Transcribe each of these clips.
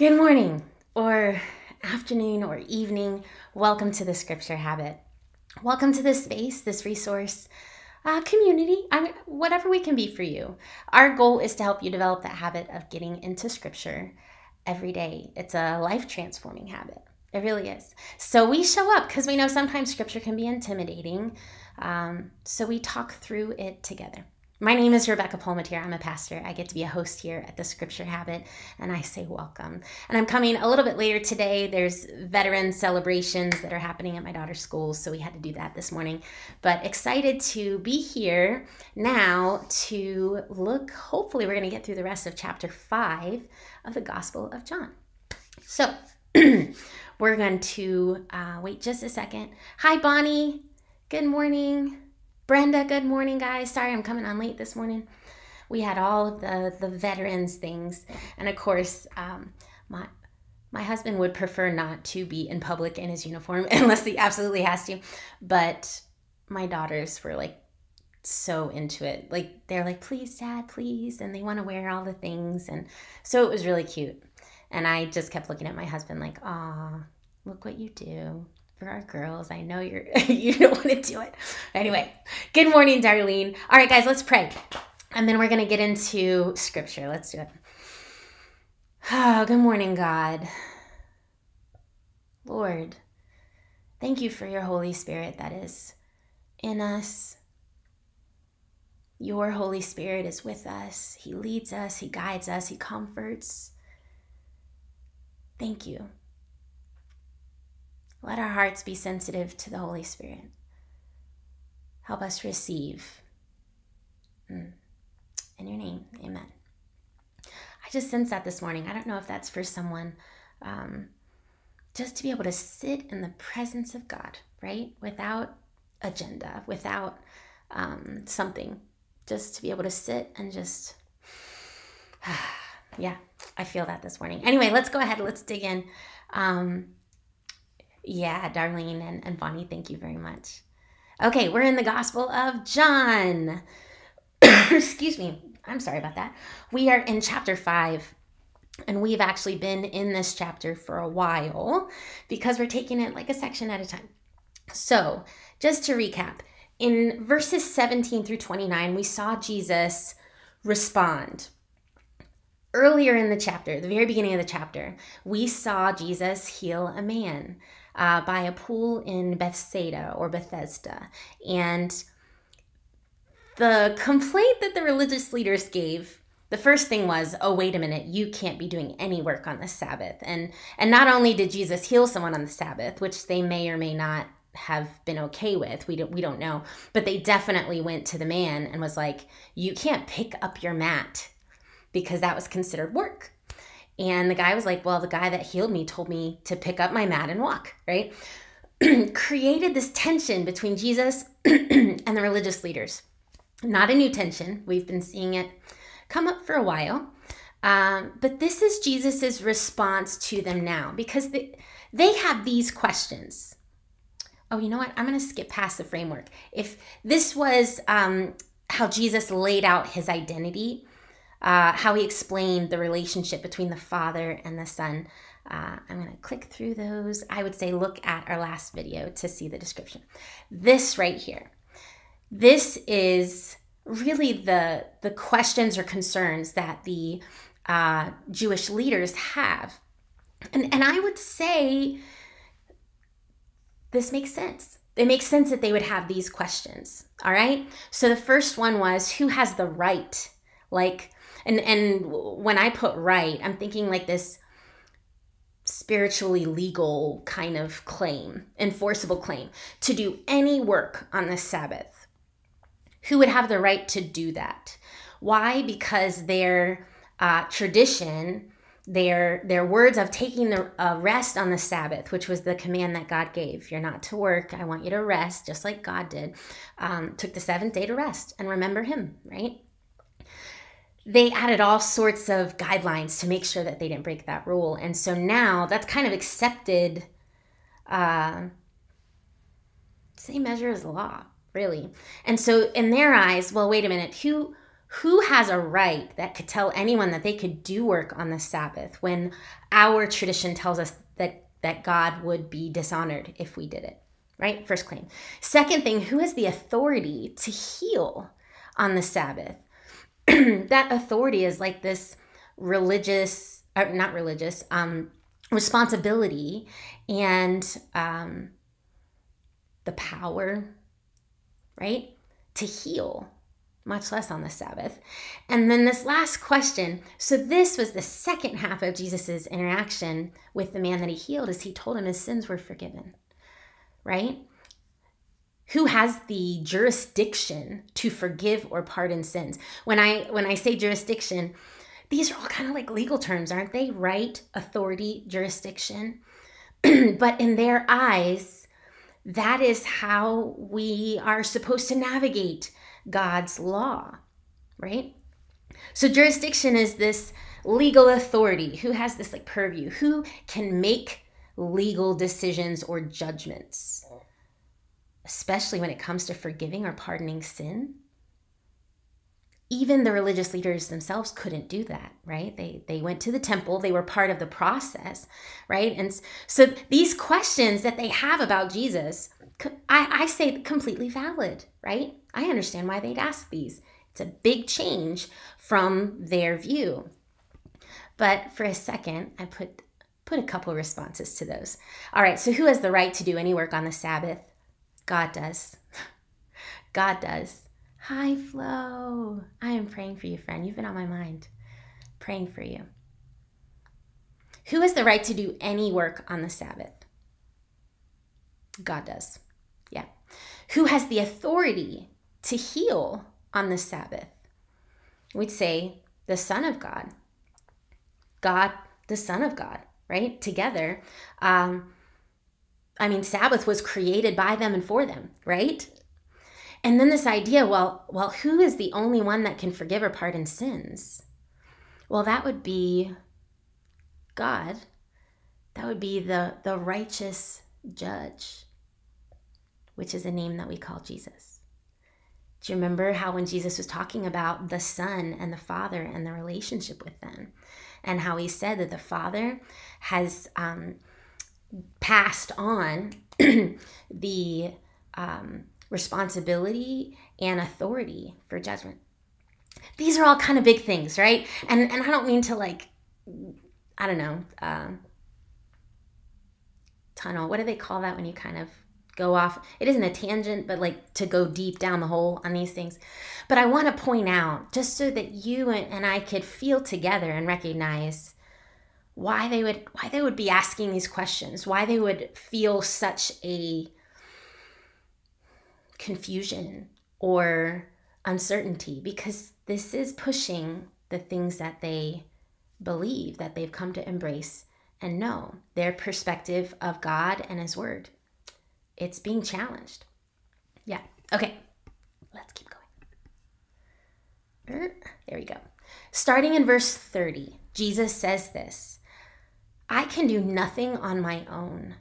Good morning, or afternoon, or evening. Welcome to the Scripture Habit. Welcome to this space, this resource, uh, community, I whatever we can be for you. Our goal is to help you develop that habit of getting into Scripture every day. It's a life transforming habit. It really is. So we show up because we know sometimes Scripture can be intimidating. Um, so we talk through it together. My name is Rebecca Palmatier. I'm a pastor. I get to be a host here at the Scripture Habit, and I say welcome. And I'm coming a little bit later today. There's veteran celebrations that are happening at my daughter's school, so we had to do that this morning. But excited to be here now to look. Hopefully, we're going to get through the rest of chapter five of the Gospel of John. So, we're going to uh, wait just a second. Hi, Bonnie. Good morning. Brenda, good morning, guys. Sorry I'm coming on late this morning. We had all of the the veterans things, and of course, um, my my husband would prefer not to be in public in his uniform unless he absolutely has to. But my daughters were like so into it. Like they're like, please, dad, please. And they want to wear all the things. And so it was really cute. And I just kept looking at my husband like, ah, look what you do for our girls. I know you're you don't want to do it. Anyway, good morning, Darlene. All right, guys, let's pray. And then we're going to get into scripture. Let's do it. Oh, good morning, God. Lord, thank you for your Holy Spirit that is in us. Your Holy Spirit is with us. He leads us, He guides us, He comforts. Thank you. Let our hearts be sensitive to the Holy Spirit. Help us receive. Mm. In your name, amen. I just sense that this morning. I don't know if that's for someone. Um, just to be able to sit in the presence of God, right? Without agenda, without um, something. Just to be able to sit and just, yeah, I feel that this morning. Anyway, let's go ahead. Let's dig in. Um, yeah, Darlene and, and Bonnie, thank you very much. Okay, we're in the Gospel of John. Excuse me. I'm sorry about that. We are in chapter 5, and we've actually been in this chapter for a while because we're taking it like a section at a time. So, just to recap, in verses 17 through 29, we saw Jesus respond. Earlier in the chapter, the very beginning of the chapter, we saw Jesus heal a man uh, by a pool in Bethsaida or Bethesda. And the complaint that the religious leaders gave the first thing was oh wait a minute you can't be doing any work on the sabbath and and not only did jesus heal someone on the sabbath which they may or may not have been okay with we don't we don't know but they definitely went to the man and was like you can't pick up your mat because that was considered work and the guy was like, Well, the guy that healed me told me to pick up my mat and walk, right? Created this tension between Jesus and the religious leaders. Not a new tension. We've been seeing it come up for a while. Um, but this is Jesus's response to them now because they, have these questions. Oh, you know what? I'm going to skip past the framework. If this was um, how Jesus laid out his identity, uh, how he explained the relationship between the Father and the Son. Uh, I'm going to click through those. I would say look at our last video to see the description. This right here, this is really the the questions or concerns that the uh, Jewish leaders have, and and I would say this makes sense. It makes sense that they would have these questions. All right. So the first one was who has the right, like and and when i put right i'm thinking like this spiritually legal kind of claim enforceable claim. To do any work on the sabbath who would have the right to do that? Why? Because their uh, tradition their their words of taking the uh, rest on the sabbath which was the command that god gave you're not to work. I want you to rest just like god did um, took the seventh day to rest and remember him right they added all sorts of guidelines to make sure that they didn't break that rule. And so now that's kind of accepted, uh, same measure as law, really. And so in their eyes, well, wait a minute, who who has a right that could tell anyone that they could do work on the Sabbath when our tradition tells us that, that God would be dishonored if we did it? Right? First claim. Second thing, who has the authority to heal on the Sabbath? that authority is like this religious, uh, not religious, um, responsibility and um, the power, right, to heal, much less on the Sabbath. And then this last question so, this was the second half of Jesus's interaction with the man that he healed, as he told him his sins were forgiven, right? Who has the jurisdiction to forgive or pardon sins. When i when i say jurisdiction these are all kind of like legal terms aren't they? Right authority jurisdiction. But in their eyes that is how we are supposed to navigate god's law right? So jurisdiction is this legal authority who has this like purview who can make legal decisions or judgments especially when it comes to forgiving or pardoning sin. Even the religious leaders themselves couldn't do that, right? They they went to the temple, they were part of the process, right? And so these questions that they have about Jesus, I, I say completely valid, right? I understand why they'd ask these. It's a big change from their view. But for a second, I put put a couple responses to those. All right, so who has the right to do any work on the Sabbath? God does. God does. Hi, Flo. I am praying for you, friend. You've been on my mind. Praying for you. Who has the right to do any work on the Sabbath? God does. Yeah. Who has the authority to heal on the Sabbath? We'd say the Son of God. God, the Son of God, right? Together. Um, I mean, Sabbath was created by them and for them, right? And then this idea, well, well, who is the only one that can forgive or pardon sins? Well, that would be God. That would be the, the righteous judge, which is a name that we call Jesus. Do you remember how when Jesus was talking about the Son and the Father and the relationship with them, and how he said that the Father has um, passed on the um, responsibility and authority for judgment. These are all kind of big things, right? And and I don't mean to like, I don't know, um, tunnel. What do they call that when you kind of go off? It isn't a tangent, but like to go deep down the hole on these things. But I want to point out, just so that you and I could feel together and recognize why they would why they would be asking these questions, why they would feel such a confusion or uncertainty because this is pushing the things that they believe that they've come to embrace and know their perspective of God and his word. It's being challenged. Yeah. Okay. Let's keep going. Er, there we go. Starting in verse 30, Jesus says this I can do nothing on my own.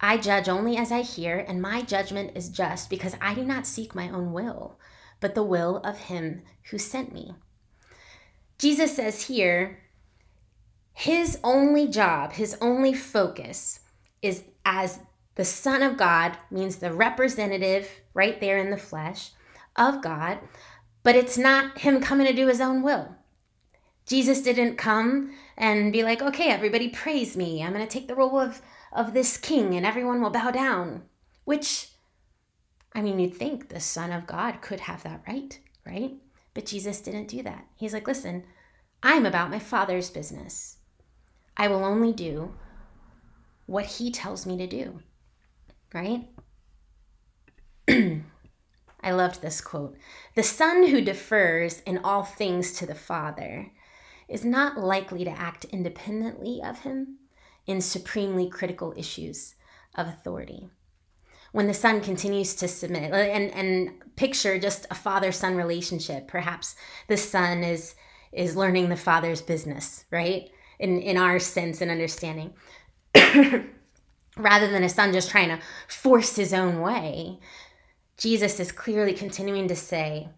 I judge only as I hear, and my judgment is just because I do not seek my own will, but the will of him who sent me. Jesus says here, his only job, his only focus is as the Son of God, means the representative right there in the flesh of God, but it's not him coming to do his own will. Jesus didn't come and be like, okay, everybody praise me. I'm going to take the role of, of this king and everyone will bow down. Which, I mean, you'd think the Son of God could have that right, right? But Jesus didn't do that. He's like, listen, I'm about my Father's business. I will only do what He tells me to do, right? I loved this quote. The son who defers in all things to the Father is not likely to act independently of him in supremely critical issues of authority. When the son continues to submit, uh, and, and picture just a father son relationship, perhaps the son is, is learning the father's business, right? In, in our sense and understanding. Rather than a son just trying to force his own way, Jesus is clearly continuing to say,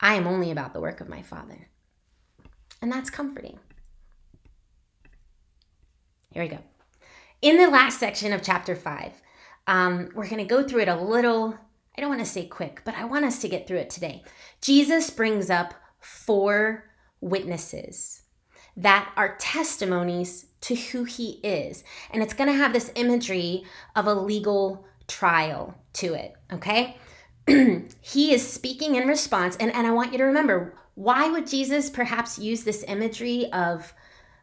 I am only about the work of my Father. And that's comforting. Here we go. In the last section of chapter 5, um, we're going to go through it a little, I don't want to say quick, but I want us to get through it today. Jesus brings up four witnesses that are testimonies to who he is. And it's going to have this imagery of a legal trial to it, okay? he is speaking in response. And, and I want you to remember why would Jesus perhaps use this imagery of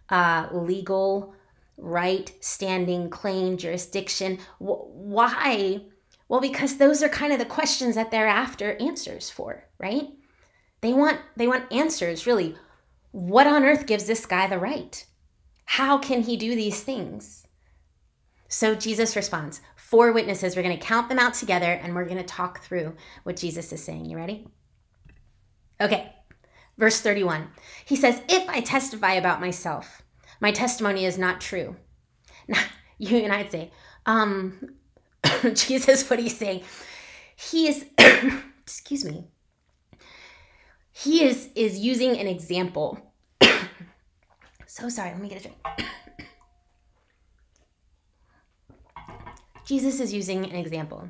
uh, legal right, standing, claim, jurisdiction? Why? Well, because those are kind of the questions that they're after answers for, right? They want they want answers, really. What on earth gives this guy the right? How can he do these things? So Jesus responds, four witnesses. We're going to count them out together and we're going to talk through what Jesus is saying. You ready? Okay. Verse 31. He says, If I testify about myself, my testimony is not true. Now, you and I'd say, um, Jesus, what are you saying? He is, excuse me, he is is using an example. so sorry, let me get a drink. Jesus is using an example.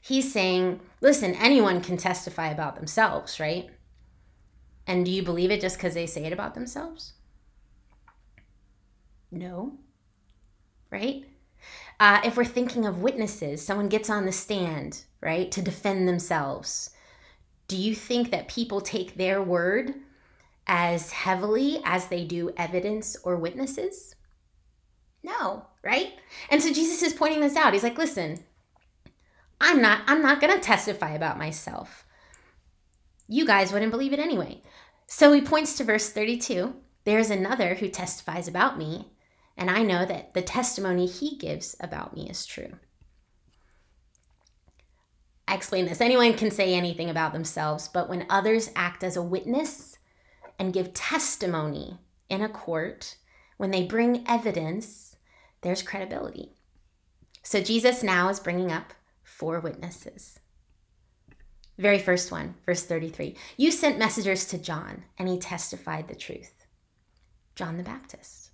He's saying, listen, anyone can testify about themselves, right? And do you believe it just because they say it about themselves? No. Right? Uh, if we're thinking of witnesses, someone gets on the stand, right, to defend themselves do you think that people take their word as heavily as they do evidence or witnesses? No, right? And so Jesus is pointing this out. He's like, "Listen, I'm not I'm not going to testify about myself. You guys wouldn't believe it anyway." So he points to verse 32. There's another who testifies about me, and I know that the testimony he gives about me is true. I explain this. Anyone can say anything about themselves, but when others act as a witness and give testimony in a court, when they bring evidence, there's credibility. So Jesus now is bringing up four witnesses. Very first one, verse 33. You sent messengers to John, and he testified the truth. John the Baptist.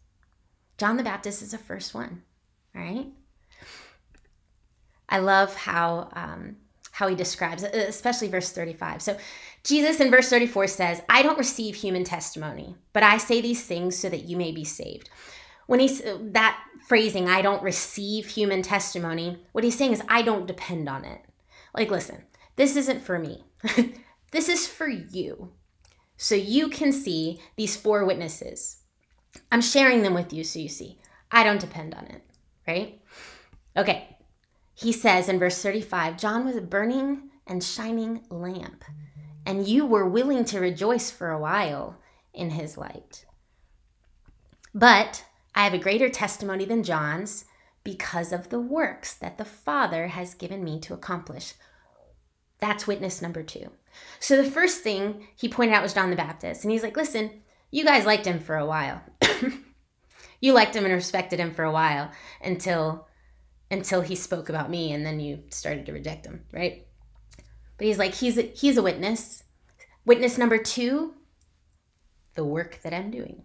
John the Baptist is the first one, right? I love how um, how he describes it, especially verse 35. So Jesus in verse 34 says, I don't receive human testimony, but I say these things so that you may be saved. When he's that phrasing, I don't receive human testimony, what he's saying is, I don't depend on it. Like, listen, this isn't for me, this is for you. So you can see these four witnesses. I'm sharing them with you so you see. I don't depend on it, right? Okay, he says in verse 35 John was a burning and shining lamp, and you were willing to rejoice for a while in his light. But I have a greater testimony than John's because of the works that the Father has given me to accomplish. That's witness number two. So the first thing he pointed out was John the Baptist. And he's like, listen, you guys liked him for a while. you liked him and respected him for a while until until he spoke about me and then you started to reject him, right? But he's like, he's a, he's a witness. Witness number two, the work that I'm doing.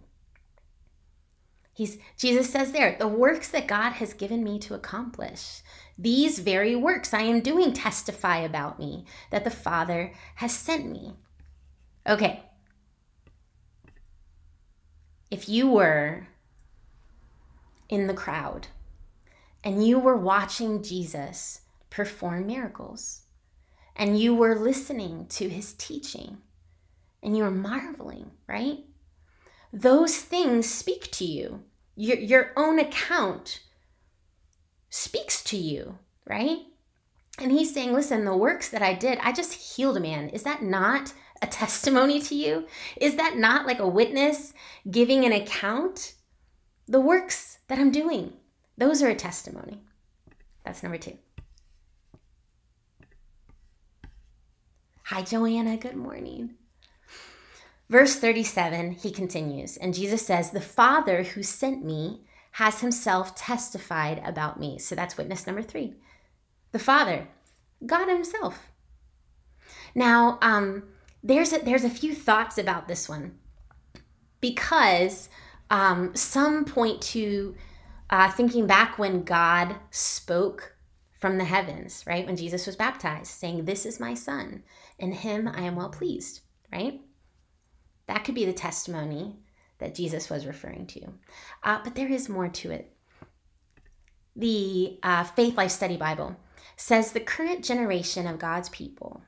He's Jesus says there, the works that God has given me to accomplish. These very works I am doing testify about me that the Father has sent me. Okay. If you were in the crowd and you were watching Jesus perform miracles, and you were listening to his teaching, and you were marveling, right? Those things speak to you. Your, your own account speaks to you, right? And he's saying, listen, the works that I did, I just healed a man. Is that not a testimony to you? Is that not like a witness giving an account? The works that I'm doing. Those are a testimony. That's number two. Hi, Joanna. Good morning. Verse 37, he continues, and Jesus says, The Father who sent me has himself testified about me. So that's witness number three. The Father, God Himself. Now, um, there's a, there's a few thoughts about this one because um, some point to uh, thinking back when God spoke from the heavens, right? When Jesus was baptized, saying, This is my son, in him I am well pleased, right? That could be the testimony that Jesus was referring to. Uh, but there is more to it. The uh, Faith Life Study Bible says the current generation of God's people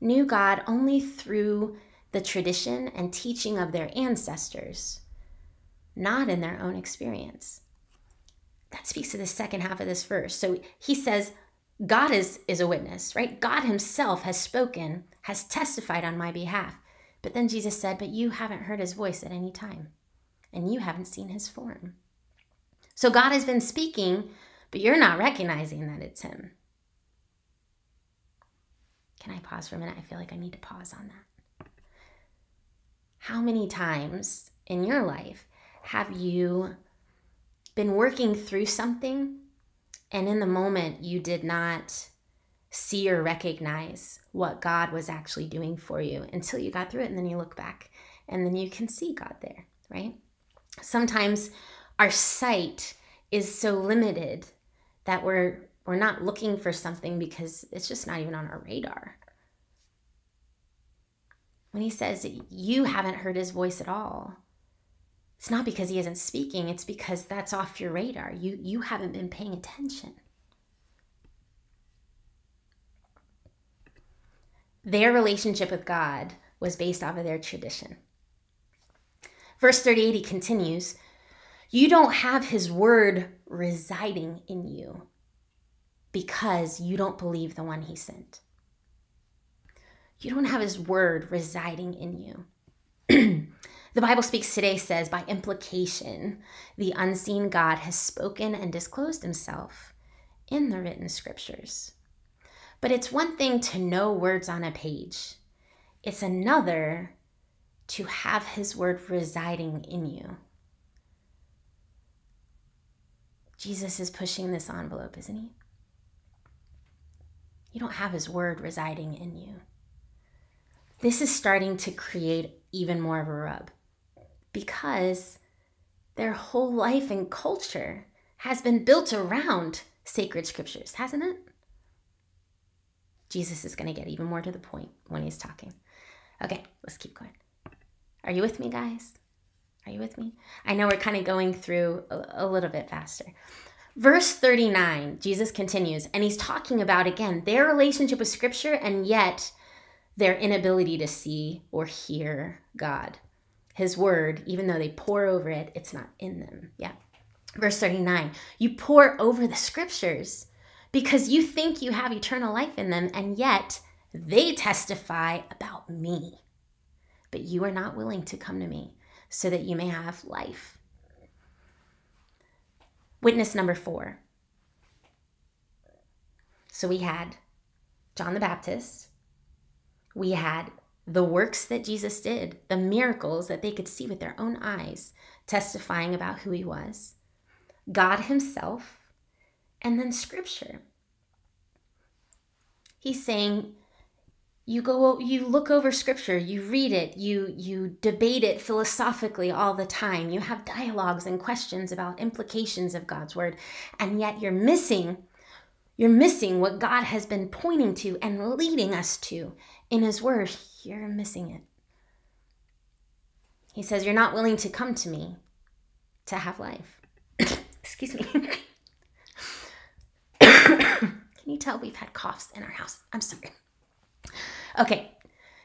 knew God only through the tradition and teaching of their ancestors, not in their own experience that speaks to the second half of this verse. So he says, God is, is a witness, right? God himself has spoken, has testified on my behalf. But then Jesus said, But you haven't heard his voice at any time, and you haven't seen his form. So God has been speaking, but you're not recognizing that it's him. Can I pause for a minute? I feel like I need to pause on that. How many times in your life have you been working through something and in the moment you did not see or recognize what God was actually doing for you until you got through it and then you look back and then you can see God there, right? Sometimes our sight is so limited that we're we're not looking for something because it's just not even on our radar. When he says you haven't heard his voice at all, it's not because he isn't speaking, it's because that's off your radar. You you haven't been paying attention. Their relationship with God was based off of their tradition. Verse 38 he continues, you don't have his word residing in you because you don't believe the one he sent. You don't have his word residing in you. The Bible Speaks Today says, by implication, the unseen God has spoken and disclosed himself in the written scriptures. But it's one thing to know words on a page, it's another to have his word residing in you. Jesus is pushing this envelope, isn't he? You don't have his word residing in you. This is starting to create even more of a rub because their whole life and culture has been built around sacred scriptures, hasn't it? Jesus is going to get even more to the point when he's talking. Okay, let's keep going. Are you with me, guys? Are you with me? I know we're kind of going through a, a little bit faster. Verse 39, Jesus continues, and he's talking about again their relationship with Scripture and yet their inability to see or hear God his word, even though they pore over it, it's not in them. Yeah. Verse 39 You pore over the scriptures because you think you have eternal life in them, and yet they testify about me. But you are not willing to come to me so that you may have life. Witness number four. So we had John the Baptist, we had the works that Jesus did, the miracles that they could see with their own eyes, testifying about who he was, God himself, and then scripture. He's saying, you go you look over scripture you read it you you debate it philosophically all the time you have dialogues and questions about implications of god's word and yet you're missing you're missing what god has been pointing to and leading us to in his word you're missing it. He says, You're not willing to come to me to have life. Excuse me. Can you tell we've had coughs in our house? I'm sorry. Okay,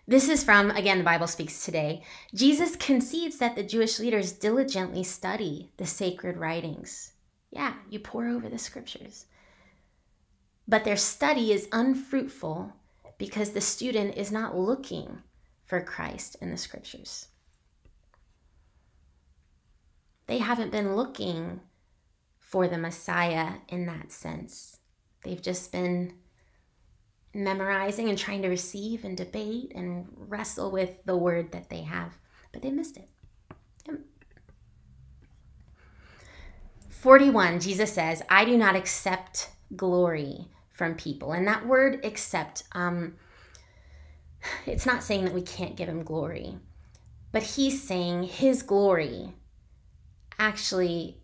this is from, again, the Bible Speaks Today. Jesus concedes that the Jewish leaders diligently study the sacred writings. Yeah, you pore over the scriptures. But their study is unfruitful because the student is not looking for Christ in the scriptures. They haven't been looking for the Messiah in that sense. They've just been memorizing and trying to receive and debate and wrestle with the word that they have, but they missed it. 41, Jesus says, I do not accept glory from people. And that word accept, um, it's not saying that we can't give him glory, but he's saying his glory actually,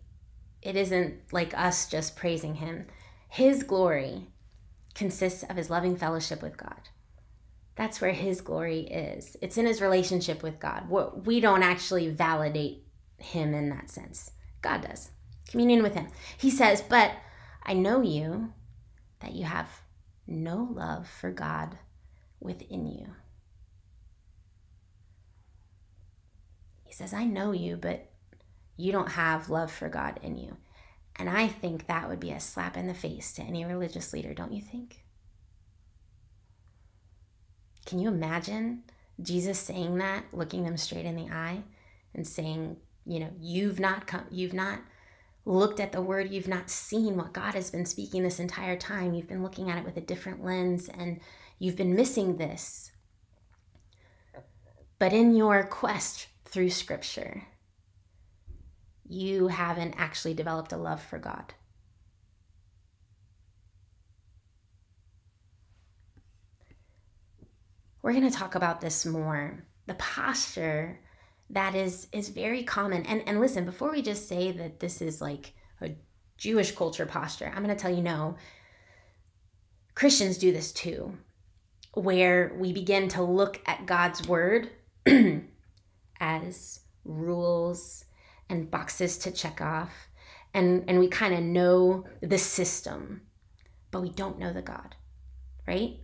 it isn't like us just praising him. His glory consists of his loving fellowship with God. That's where his glory is. It's in his relationship with God. We don't actually validate him in that sense. God does. Communion with him. He says, But I know you that you have no love for God within you. He says, I know you, but you don't have love for God in you. And I think that would be a slap in the face to any religious leader, don't you think? Can you imagine Jesus saying that, looking them straight in the eye and saying, you know, you've not come, you've not looked at the word, you've not seen what God has been speaking this entire time. You've been looking at it with a different lens and you've been missing this. But in your quest through scripture, you haven't actually developed a love for God. We're going to talk about this more. The posture that is is very common. And and listen, before we just say that this is like a Jewish culture posture, I'm going to tell you no. Christians do this too, where we begin to look at God's word as rules and boxes to check off. And, and we kind of know the system, but we don't know the God, right?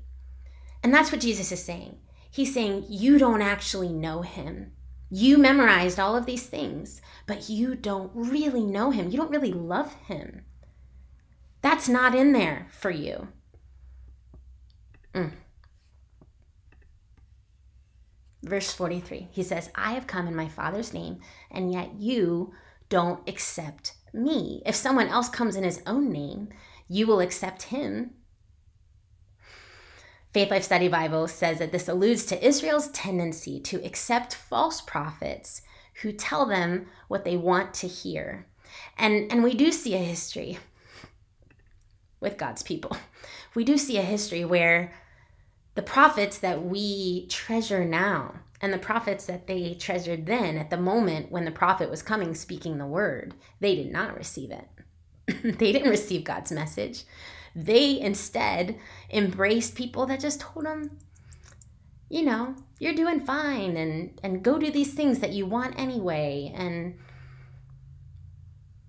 And that's what Jesus is saying. He's saying, You don't actually know him. You memorized all of these things, but you don't really know him. You don't really love him. That's not in there for you. Mm. Verse 43, he says, I have come in my Father's name, and yet you don't accept me. If someone else comes in his own name, you will accept him. Faith Life Study Bible says that this alludes to Israel's tendency to accept false prophets who tell them what they want to hear. And, and we do see a history with God's people. We do see a history where the prophets that we treasure now and the prophets that they treasured then at the moment when the prophet was coming speaking the word, they did not receive it. they didn't receive God's message. They instead embraced people that just told them, you know, you're doing fine and and go do these things that you want anyway and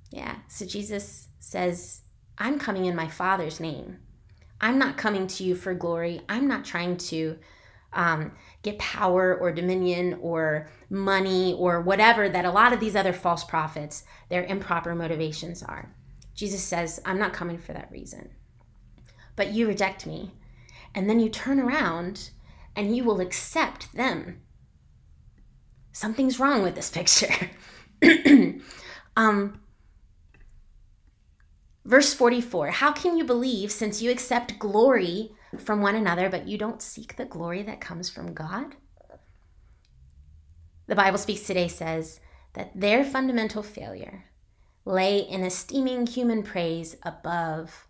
yeah, so Jesus says, I'm coming in my Father's name. I'm not coming to you for glory. I'm not trying to um, get power or dominion or money or whatever that a lot of these other false prophets, their improper motivations are. Jesus says, I'm not coming for that reason. But you reject me. And then you turn around and you will accept them. Something's wrong with this picture. um, Verse 44 How can you believe since you accept glory from one another, but you don't seek the glory that comes from God? The Bible Speaks Today says that their fundamental failure lay in esteeming human praise above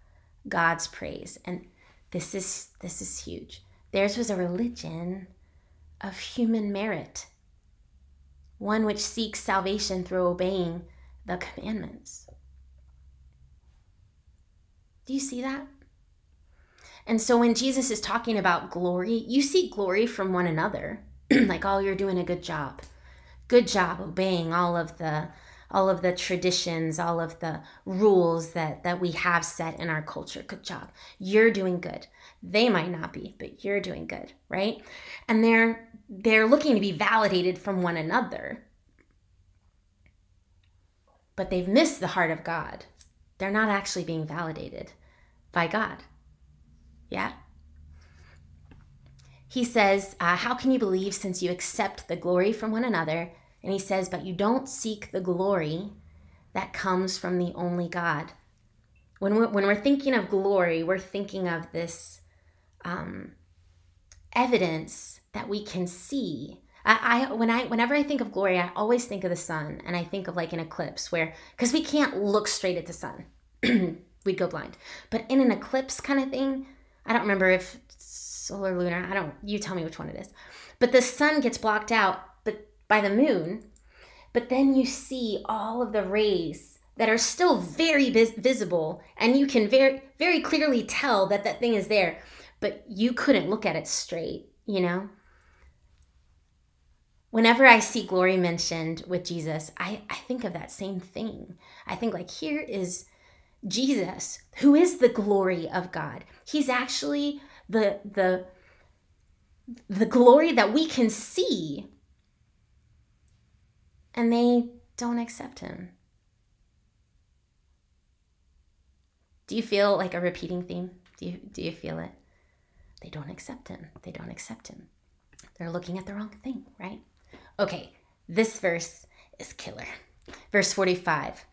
God's praise. And this is this is huge. Theirs was a religion of human merit, one which seeks salvation through obeying the commandments. Do you see that? And so when Jesus is talking about glory, you see glory from one another. like, oh, you're doing a good job. Good job obeying all of the all of the traditions, all of the rules that that we have set in our culture. Good job. You're doing good. They might not be, but you're doing good, right? And they're they're looking to be validated from one another. But they've missed the heart of God. They're not actually being validated by God. Yeah? He says, uh, How can you believe since you accept the glory from one another? And he says, But you don't seek the glory that comes from the only God. When we're, when we're thinking of glory, we're thinking of this um, evidence that we can see. I, I when I whenever I think of glory, I always think of the sun, and I think of like an eclipse where because we can't look straight at the sun. we'd go blind. But in an eclipse kind of thing, I don't remember if solar lunar. I don't. You tell me which one it is. But the sun gets blocked out, but by the moon. But then you see all of the rays that are still very vis- visible, and you can very very clearly tell that that thing is there, but you couldn't look at it straight. You know. Whenever I see glory mentioned with Jesus, I, I think of that same thing. I think, like, here is Jesus, who is the glory of God. He's actually the the the glory that we can see and they don't accept him. Do you feel like a repeating theme? Do you do you feel it? They don't accept him. They don't accept him. They're looking at the wrong thing, right? Okay, this verse is killer. Verse 45.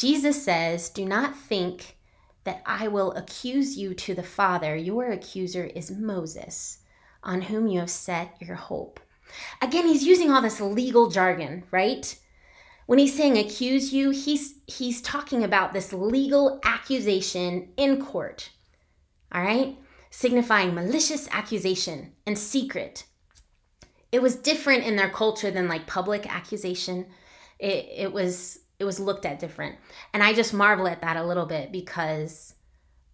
Jesus says, Do not think that I will accuse you to the Father. Your accuser is Moses, on whom you have set your hope. Again, he's using all this legal jargon, right? When he's saying accuse you, he's he's talking about this legal accusation in court. All right? Signifying malicious accusation and secret. It was different in their culture than like public accusation. It, it was it was looked at different. And I just marvel at that a little bit because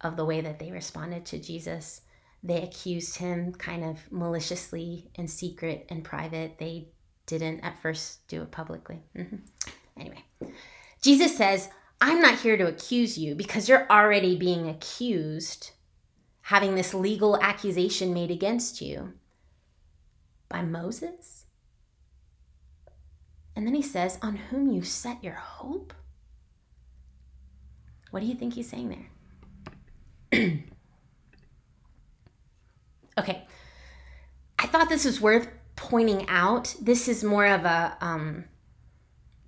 of the way that they responded to Jesus. They accused him kind of maliciously in secret and private. They didn't at first do it publicly. Mm-hmm. Anyway, Jesus says, I'm not here to accuse you because you're already being accused, having this legal accusation made against you by Moses and then he says, On whom you set your hope? What do you think he's saying there? okay. I thought this was worth pointing out. This is more of a um,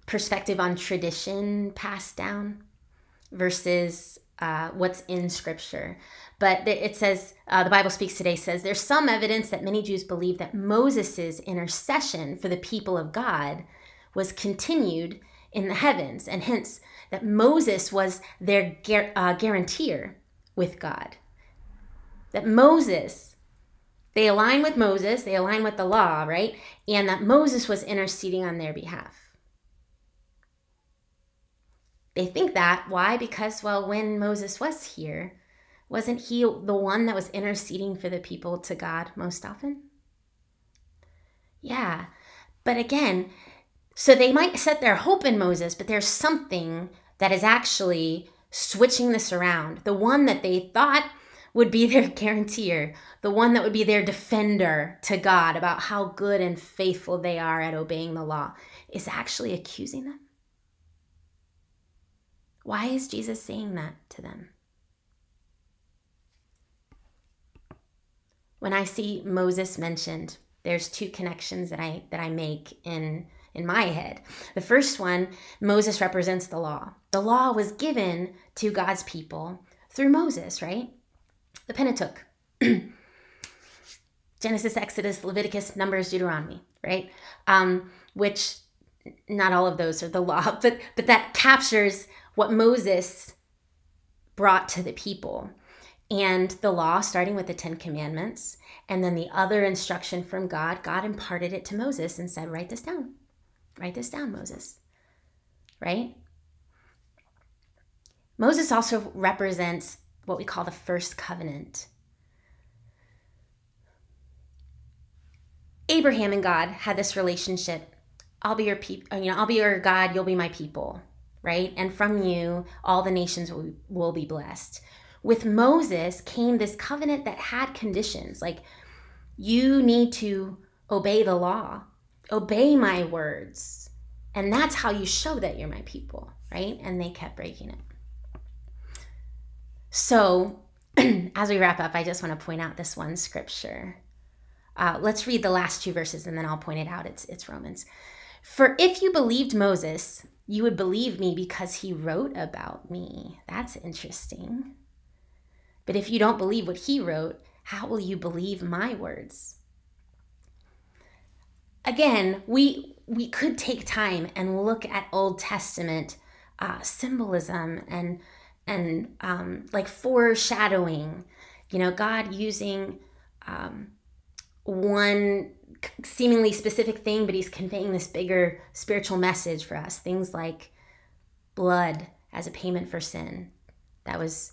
perspective on tradition passed down versus uh, what's in scripture. But it says, uh, the Bible Speaks Today says, there's some evidence that many Jews believe that Moses' intercession for the people of God was continued in the heavens, and hence that Moses was their uh, guarantor with God. That Moses, they align with Moses, they align with the law, right? And that Moses was interceding on their behalf. They think that. Why? Because, well, when Moses was here, wasn't he the one that was interceding for the people to God most often? Yeah. But again, so they might set their hope in Moses, but there's something that is actually switching this around. The one that they thought would be their guarantor, the one that would be their defender to God about how good and faithful they are at obeying the law, is actually accusing them. Why is Jesus saying that to them? When I see Moses mentioned, there's two connections that I that I make in in my head. The first one, Moses represents the law. The law was given to God's people through Moses, right? The Pentateuch. Genesis, Exodus, Leviticus, Numbers, Deuteronomy, right? Um, which not all of those are the law, but but that captures what Moses brought to the people. And the law, starting with the Ten Commandments, and then the other instruction from God, God imparted it to Moses and said, Write this down. Write this down, Moses. Right? Moses also represents what we call the first covenant. Abraham and God had this relationship. I'll be your people, you know, I'll be your God, you'll be my people, right? And from you, all the nations will, will be blessed. With Moses came this covenant that had conditions like you need to obey the law obey my words. And that's how you show that you're my people, right? And they kept breaking it. So, as we wrap up, I just want to point out this one scripture. Uh, let's read the last two verses and then I'll point it out. It's, it's Romans. For if you believed Moses, you would believe me because he wrote about me. That's interesting. But if you don't believe what he wrote, how will you believe my words? Again, we we could take time and look at Old Testament uh, symbolism and and um, like foreshadowing. You know, God using um, one seemingly specific thing, but he's conveying this bigger spiritual message for us. Things like blood as a payment for sin that was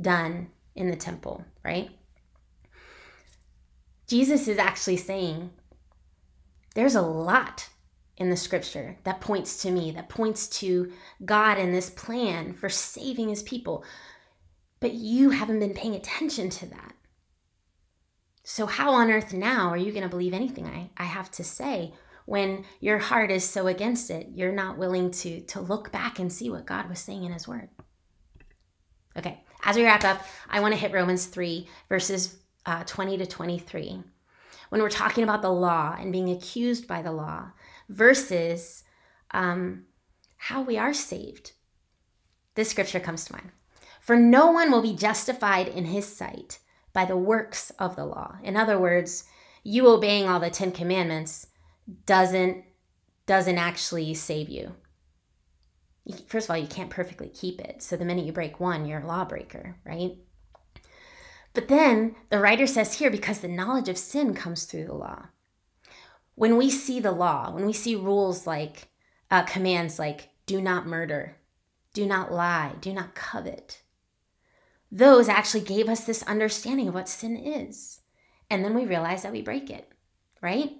done in the temple, right? Jesus is actually saying there's a lot in the scripture that points to me, that points to God and this plan for saving his people. But you haven't been paying attention to that. So, how on earth now are you going to believe anything I, I have to say when your heart is so against it? You're not willing to, to look back and see what God was saying in His Word. Okay, as we wrap up, I want to hit Romans 3, verses uh, 20 to 23. When we're talking about the law and being accused by the law versus um, how we are saved, this scripture comes to mind. For no one will be justified in his sight by the works of the law. In other words, you obeying all the 10 commandments doesn't doesn't actually save you. First of all, you can't perfectly keep it. So the minute you break one, you're a lawbreaker, right? But then the writer says here because the knowledge of sin comes through the law. When we see the law, when we see rules like uh, commands like do not murder, do not lie, do not covet, those actually gave us this understanding of what sin is. And then we realize that we break it, right?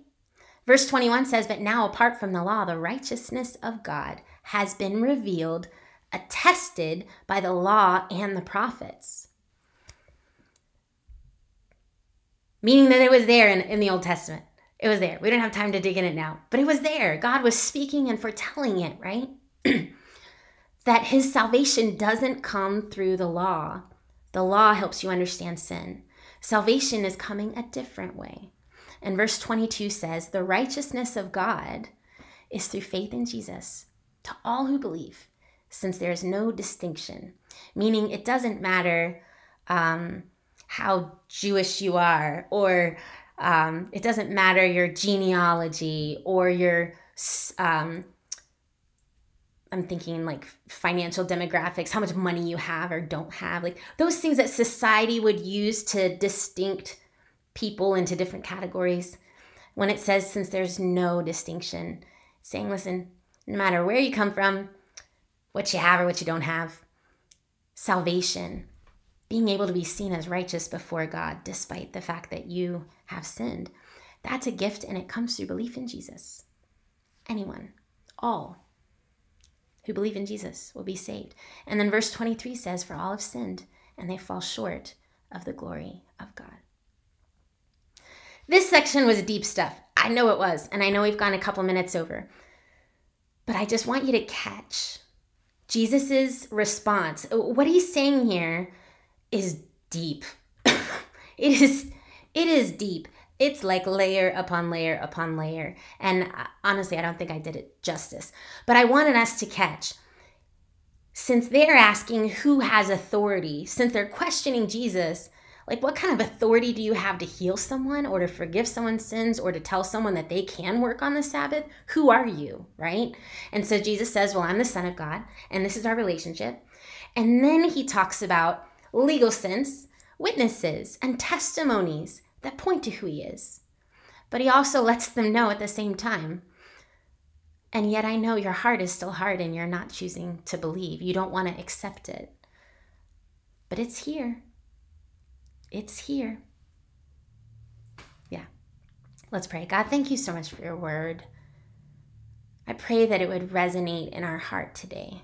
Verse 21 says, But now, apart from the law, the righteousness of God has been revealed, attested by the law and the prophets. Meaning that it was there in, in the Old Testament. It was there. We don't have time to dig in it now, but it was there. God was speaking and foretelling it, right? that his salvation doesn't come through the law, the law helps you understand sin. Salvation is coming a different way. And verse 22 says, The righteousness of God is through faith in Jesus to all who believe, since there is no distinction, meaning it doesn't matter um, how Jewish you are, or um, it doesn't matter your genealogy or your um, I'm thinking like financial demographics, how much money you have or don't have, like those things that society would use to distinct people into different categories. When it says, since there's no distinction, saying, listen, no matter where you come from, what you have or what you don't have, salvation, being able to be seen as righteous before God despite the fact that you have sinned, that's a gift and it comes through belief in Jesus. Anyone, all who believe in Jesus will be saved. And then verse 23 says, For all have sinned and they fall short of the glory of God. This section was deep stuff. I know it was, and I know we've gone a couple minutes over. But I just want you to catch Jesus' response. What he's saying here is deep. it is it is deep it's like layer upon layer upon layer. And uh, honestly, I don't think I did it justice. But I wanted us to catch since they're asking who has authority, since they're questioning Jesus, like what kind of authority do you have to heal someone or to forgive someone's sins or to tell someone that they can work on the Sabbath? Who are you, right? And so Jesus says, Well, I'm the Son of God, and this is our relationship. And then he talks about legal sense, witnesses, and testimonies that point to who he is. But he also lets them know at the same time. And yet I know your heart is still hard and you're not choosing to believe. You don't want to accept it. But it's here. It's here. Yeah. Let's pray. God, thank you so much for your word. I pray that it would resonate in our heart today.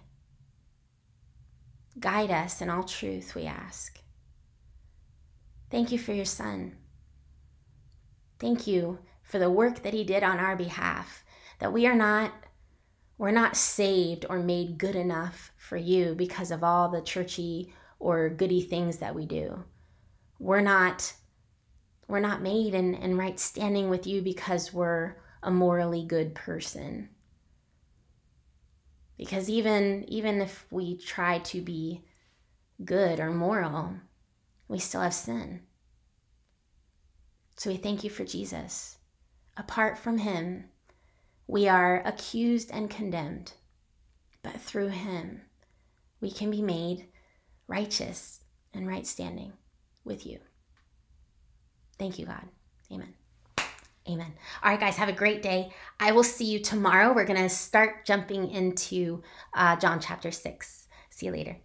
Guide us in all truth, we ask. Thank you for your son. Thank you for the work that he did on our behalf, that we are not we're not saved or made good enough for you because of all the churchy or goody things that we do. We're not we're not made in, in right standing with you because we're a morally good person. Because even even if we try to be good or moral, we still have sin. So we thank you for Jesus. Apart from him, we are accused and condemned, but through him, we can be made righteous and right standing with you. Thank you, God. Amen. Amen. All right, guys, have a great day. I will see you tomorrow. We're going to start jumping into uh, John chapter 6. See you later.